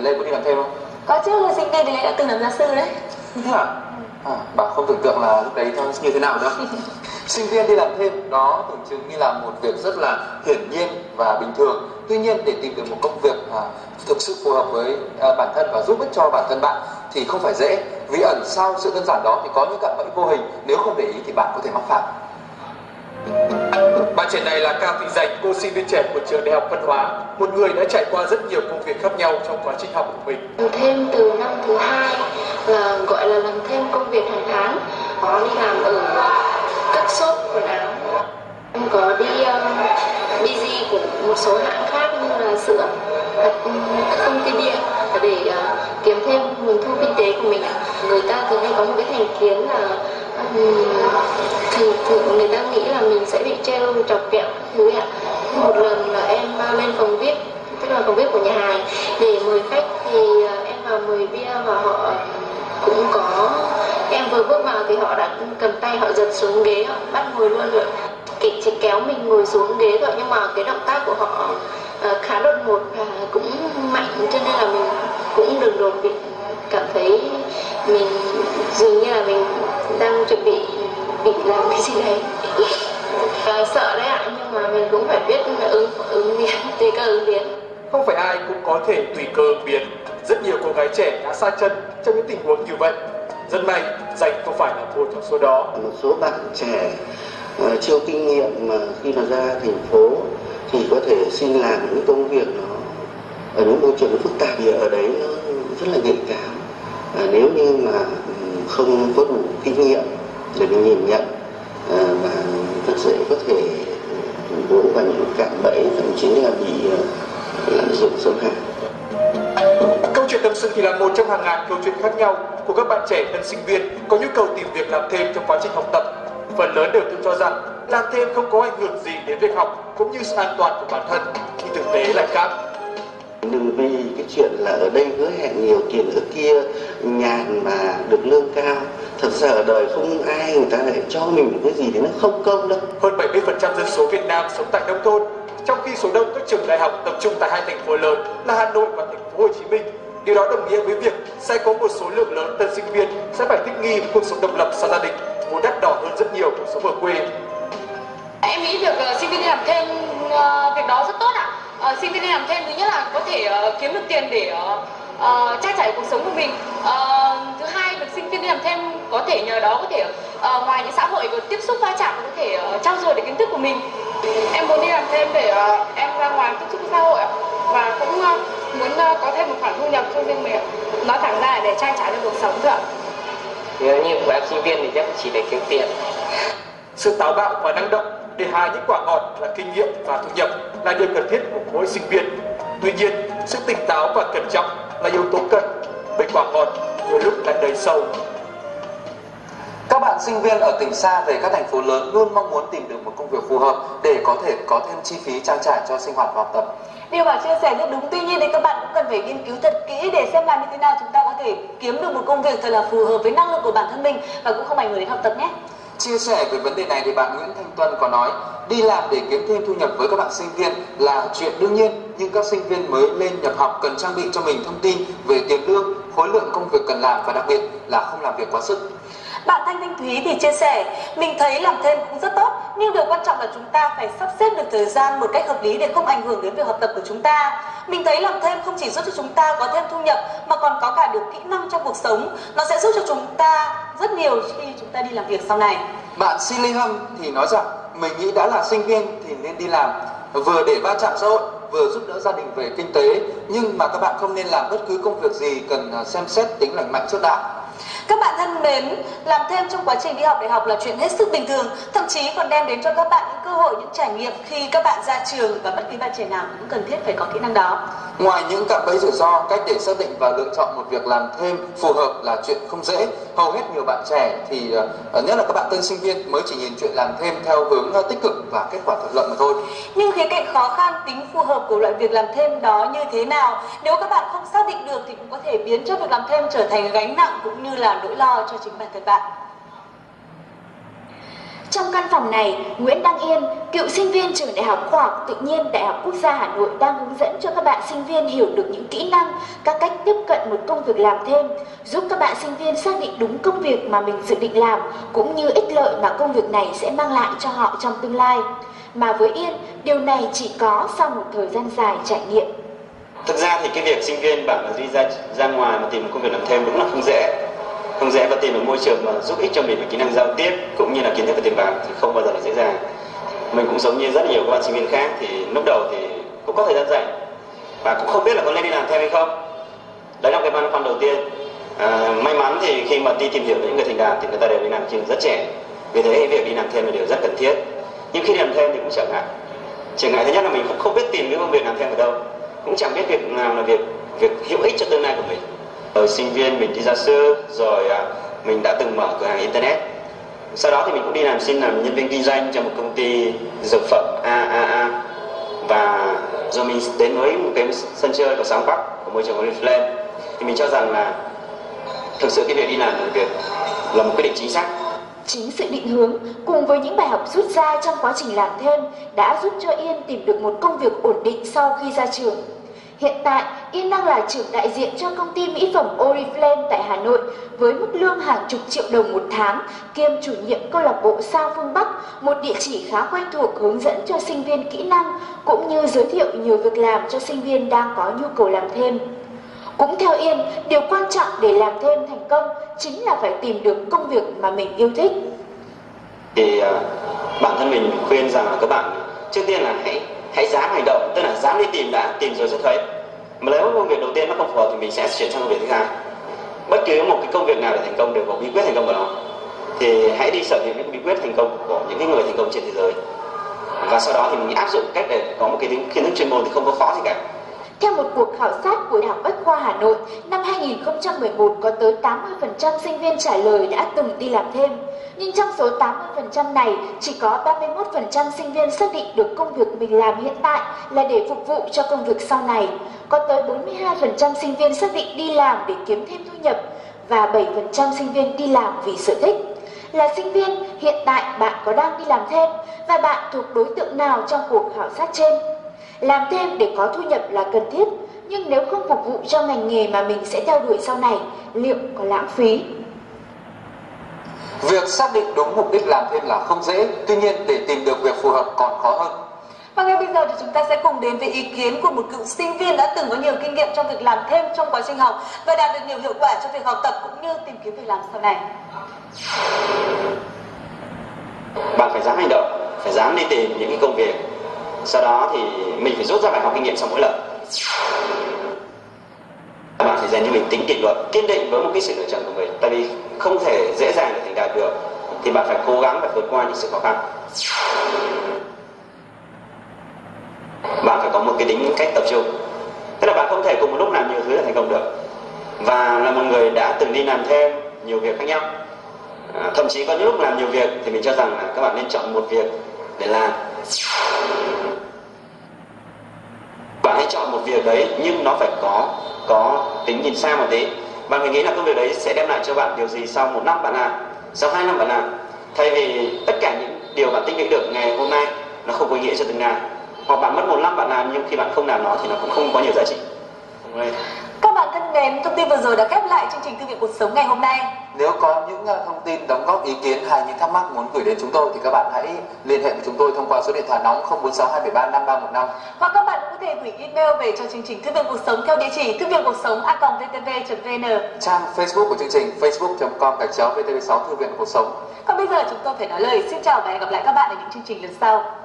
Thủy Lê có đi làm thêm không? Có chứ, là sinh viên thì đã từng làm gia sư đấy. Thế à? À, bà không tưởng tượng là lúc đấy nó như thế nào đâu. sinh viên đi làm thêm đó tưởng chừng như là một việc rất là hiển nhiên và bình thường. Tuy nhiên để tìm được một công việc à, thực sự phù hợp với à, bản thân và giúp ích cho bản thân bạn thì không phải dễ. Vì ẩn sau sự đơn giản đó thì có những cạm bẫy vô hình. Nếu không để ý thì bạn có thể mắc phải. Bạn trẻ này là Cao Thị Dành, cô sinh viên trẻ của trường Đại học Văn hóa, một người đã trải qua rất nhiều công việc khác nhau trong quá trình học của mình. Làm thêm từ năm thứ hai là gọi là làm thêm công việc hàng tháng, có đi làm ở các shop quần áo, em có đi um, busy của một số hãng khác như là sữa, các ừ, công ty bia để uh, kiếm thêm nguồn thu kinh tế của mình. Người ta thường hay có một cái thành kiến là thường, thường người ta nghĩ là mình sẽ bị treo chọc kẹo đúng thứ ạ. Một lần là em lên phòng VIP tức là phòng VIP của nhà hàng để mời khách thì ờ, em vào mời bia và họ cũng có em vừa bước vào thì họ đã cầm tay họ giật xuống ghế họ bắt ngồi luôn rồi kịch chỉ kéo mình ngồi xuống ghế rồi nhưng mà cái động tác của họ ờ, khá đột ngột và cũng mạnh cho nên là mình cũng đừng đột bị cảm thấy mình dường như là mình đang chuẩn bị bị làm cái gì đấy uh, sợ đấy ạ nhưng mà mình cũng phải biết ứng ứng biến tùy cơ ứng biến Không phải ai cũng có thể tùy cơ ứng biến. Rất nhiều cô gái trẻ đã xa chân trong những tình huống như vậy. Rất may, Dành không phải là một trong số đó. một số bạn trẻ uh, chưa kinh nghiệm mà khi mà ra thành phố thì có thể xin làm những công việc nó ở những môi trường nó phức tạp thì ở đấy nó rất là nhạy cảm à, nếu như mà ừ, không có đủ kinh nghiệm để mình nhìn nhận à, và rất dễ có thể ừ, vỗ vào những cạm bẫy thậm chí là bị à, lạm dụng xâm hại Câu chuyện tâm sự thì là một trong hàng ngàn câu chuyện khác nhau của các bạn trẻ thân sinh viên có nhu cầu tìm việc làm thêm trong quá trình học tập. Phần lớn đều tự cho rằng làm thêm không có ảnh hưởng gì đến việc học cũng như sự an toàn của bản thân, nhưng thực tế lại khác đừng vì cái chuyện là ở đây hứa hẹn nhiều tiền ở kia nhàn mà được lương cao thật ra ở đời không ai người ta lại cho mình một cái gì thì nó không công đâu Hơn 70% dân số Việt Nam sống tại nông thôn, trong khi số đông các trường đại học tập trung tại hai thành phố lớn là Hà Nội và thành phố Hồ Chí Minh. Điều đó đồng nghĩa với việc sẽ có một số lượng lớn tân sinh viên sẽ phải thích nghi với cuộc sống độc lập xa gia đình, vốn đắt đỏ hơn rất nhiều cuộc sống ở quê. Em nghĩ việc uh, sinh viên đi làm thêm uh, việc đó rất tốt ạ. Ờ, uh, sinh viên đi làm thêm thứ nhất là có thể uh, kiếm được tiền để uh, uh, trang trải cuộc sống của mình. Uh, thứ hai, việc sinh viên đi làm thêm có thể nhờ đó có thể uh, ngoài những xã hội có tiếp xúc va chạm có thể uh, trau dồi được kiến thức của mình. Em muốn đi làm thêm để uh, em ra ngoài tiếp xúc với xã hội và cũng uh, muốn uh, có thêm một khoản thu nhập cho riêng mình. Nói thẳng ra để trang trải được cuộc sống thôi ạ. Nếu như của em sinh viên thì chắc chỉ để kiếm tiền Sự táo bạo và năng động để hái những quả ngọt là kinh nghiệm và thu nhập là điều cần thiết của mỗi sinh viên. Tuy nhiên, sự tỉnh táo và cẩn trọng là yếu tố cần, bởi quả ngọt nhiều lúc lại đầy sâu. Các bạn sinh viên ở tỉnh xa về các thành phố lớn luôn mong muốn tìm được một công việc phù hợp để có thể có thêm chi phí trang trải cho sinh hoạt và học tập. Điều Bảo chia sẻ rất đúng, tuy nhiên thì các bạn cũng cần phải nghiên cứu thật kỹ để xem làm như thế nào chúng ta có thể kiếm được một công việc thật là phù hợp với năng lực của bản thân mình và cũng không ảnh hưởng đến học tập nhé. Chia sẻ về vấn đề này thì bạn Nguyễn Thanh Tuân có nói đi làm để kiếm thêm thu nhập với các bạn sinh viên là chuyện đương nhiên nhưng các sinh viên mới lên nhập học cần trang bị cho mình thông tin về tiền lương, khối lượng công việc cần làm và đặc biệt là không làm việc quá sức. Bạn Thanh Thanh Thúy thì chia sẻ, mình thấy làm thêm cũng rất tốt, nhưng điều quan trọng là chúng ta phải sắp xếp được thời gian một cách hợp lý để không ảnh hưởng đến việc học tập của chúng ta. Mình thấy làm thêm không chỉ giúp cho chúng ta có thêm thu nhập mà còn có cả được kỹ năng trong cuộc sống. Nó sẽ giúp cho chúng ta rất nhiều khi chúng ta đi làm việc sau này. Bạn Silly Hâm thì nói rằng, mình nghĩ đã là sinh viên thì nên đi làm vừa để va chạm xã hội, vừa giúp đỡ gia đình về kinh tế nhưng mà các bạn không nên làm bất cứ công việc gì cần à, xem xét tính lành mạnh trước đã. Các bạn thân mến, làm thêm trong quá trình đi học đại học là chuyện hết sức bình thường, thậm chí còn đem đến cho các bạn những cơ hội, những trải nghiệm khi các bạn ra trường và bất kỳ bạn trẻ nào cũng cần thiết phải có kỹ năng đó. Ngoài những cạm bẫy rủi ro, cách để xác định và lựa chọn một việc làm thêm phù hợp là chuyện không dễ. Hầu hết nhiều bạn trẻ thì uh, nhất là các bạn tân sinh viên mới chỉ nhìn chuyện làm thêm theo hướng uh, tích cực và kết quả thuận lợi mà thôi. Nhưng khía cạnh khó khăn tính phù hợp của loại việc làm thêm đó như thế nào? Nếu các bạn không xác định được thì cũng có thể biến cho việc làm thêm trở thành gánh nặng cũng như là nỗi lo cho chính bản thân bạn. Trong căn phòng này, Nguyễn Đăng Yên, cựu sinh viên trường Đại học Khoa học Tự nhiên Đại học Quốc gia Hà Nội đang hướng dẫn cho các bạn sinh viên hiểu được những kỹ năng, các cách tiếp cận một công việc làm thêm, giúp các bạn sinh viên xác định đúng công việc mà mình dự định làm, cũng như ích lợi mà công việc này sẽ mang lại cho họ trong tương lai. Mà với Yên, điều này chỉ có sau một thời gian dài trải nghiệm. Thực ra thì cái việc sinh viên bảo là đi ra ra ngoài mà tìm một công việc làm thêm đúng là không dễ không dễ và tìm được môi trường mà giúp ích cho mình về kỹ năng giao tiếp cũng như là kiến thức về tiền bạc thì không bao giờ là dễ dàng. Mình cũng giống như rất nhiều các bạn sinh viên khác thì lúc đầu thì cũng có thời gian rảnh và cũng không biết là có nên đi làm thêm hay không. Đấy là cái băn khoăn đầu tiên. À, may mắn thì khi mà đi tìm hiểu những người thành đạt thì người ta đều đi làm thêm rất trẻ. Vì thế việc đi làm thêm là điều rất cần thiết. Nhưng khi đi làm thêm thì cũng trở ngại. Trở ngại thứ nhất là mình cũng không biết tìm những công việc làm thêm ở đâu. Cũng chẳng biết việc nào là việc việc hữu ích cho tương lai của mình. Thời sinh viên mình đi gia sư rồi à, mình đã từng mở cửa hàng internet. Sau đó thì mình cũng đi làm xin làm nhân viên kinh doanh cho một công ty dược phẩm AAA và rồi mình đến với một cái sân chơi của sáng Bắc của môi trường Oriflame thì mình cho rằng là thực sự cái việc đi làm là việc là một quyết định chính xác. Chính sự định hướng cùng với những bài học rút ra trong quá trình làm thêm đã giúp cho Yên tìm được một công việc ổn định sau khi ra trường. Hiện tại, Yên đang là trưởng đại diện cho công ty mỹ phẩm Oriflame tại Hà Nội với mức lương hàng chục triệu đồng một tháng, kiêm chủ nhiệm câu lạc bộ Sao Phương Bắc, một địa chỉ khá quen thuộc hướng dẫn cho sinh viên kỹ năng cũng như giới thiệu nhiều việc làm cho sinh viên đang có nhu cầu làm thêm. Cũng theo Yên, điều quan trọng để làm thêm thành công chính là phải tìm được công việc mà mình yêu thích. Thì uh, à, bản thân mình khuyên rằng là các bạn trước tiên là hãy hãy dám hành động, tức là dám đi tìm đã, tìm rồi sẽ thấy. Mà nếu công việc đầu tiên nó không phù hợp thì mình sẽ chuyển sang công việc thứ hai. Bất cứ một cái công việc nào để thành công đều có bí quyết thành công của nó. Thì hãy đi sở hữu những bí quyết thành công của những cái người thành công trên thế giới. Và sau đó thì mình áp dụng cách để có một cái kiến thức chuyên môn thì không có khó gì cả theo một cuộc khảo sát của Đại học Bách khoa Hà Nội, năm 2011 có tới 80% sinh viên trả lời đã từng đi làm thêm. Nhưng trong số 80% này, chỉ có 31% sinh viên xác định được công việc mình làm hiện tại là để phục vụ cho công việc sau này. Có tới 42% sinh viên xác định đi làm để kiếm thêm thu nhập và 7% sinh viên đi làm vì sở thích. Là sinh viên, hiện tại bạn có đang đi làm thêm và bạn thuộc đối tượng nào trong cuộc khảo sát trên? Làm thêm để có thu nhập là cần thiết, nhưng nếu không phục vụ cho ngành nghề mà mình sẽ theo đuổi sau này, liệu có lãng phí? Việc xác định đúng mục đích làm thêm là không dễ, tuy nhiên để tìm được việc phù hợp còn khó hơn. Và ngay bây giờ thì chúng ta sẽ cùng đến với ý kiến của một cựu sinh viên đã từng có nhiều kinh nghiệm trong việc làm thêm trong quá trình học và đạt được nhiều hiệu quả trong việc học tập cũng như tìm kiếm việc làm sau này. Bạn phải dám hành động, phải dám đi tìm những cái công việc sau đó thì mình phải rút ra bài học kinh nghiệm sau mỗi lần. Bạn phải dành cho mình tính kỷ luật kiên định với một cái sự lựa chọn của mình. Tại vì không thể dễ dàng để thành đạt được thì bạn phải cố gắng và vượt qua những sự khó khăn. Bạn phải có một cái tính cách tập trung. Tức là bạn không thể cùng một lúc làm nhiều thứ để thành công được. Và là một người đã từng đi làm thêm nhiều việc khác nhau. À, thậm chí có những lúc làm nhiều việc thì mình cho rằng là các bạn nên chọn một việc để làm bạn hãy chọn một việc đấy, nhưng nó phải có có tính nhìn xa một tí. Bạn phải nghĩ là công việc đấy sẽ đem lại cho bạn điều gì sau một năm bạn làm sau hai năm bạn làm thay vì tất cả những điều bạn tích lũy được ngày hôm nay, nó không có nghĩa cho tương lai. Hoặc bạn mất một năm bạn làm nhưng khi bạn không làm nó thì nó cũng không có nhiều giá trị các bạn thân mến, thông tin vừa rồi đã khép lại chương trình Thư viện Cuộc Sống ngày hôm nay. Nếu có những à, thông tin đóng góp ý kiến hay những thắc mắc muốn gửi đến chúng tôi thì các bạn hãy liên hệ với chúng tôi thông qua số điện thoại nóng 046 273 5315 hoặc các bạn có thể gửi email về cho chương trình Thư viện Cuộc Sống theo địa chỉ thư viện cuộc sống a vtv.vn trang Facebook của chương trình facebook.com gạch chéo vtv6 Thư viện Cuộc Sống. Còn bây giờ chúng tôi phải nói lời xin chào và hẹn gặp lại các bạn ở những chương trình lần sau.